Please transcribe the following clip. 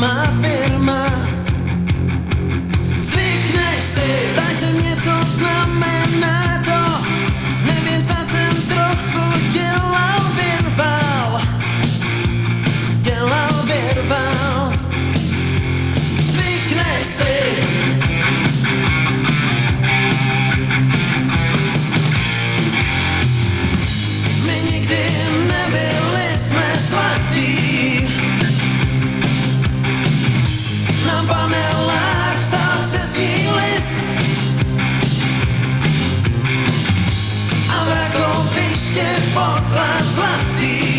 my feelings. A v rakoviště poklad zlatý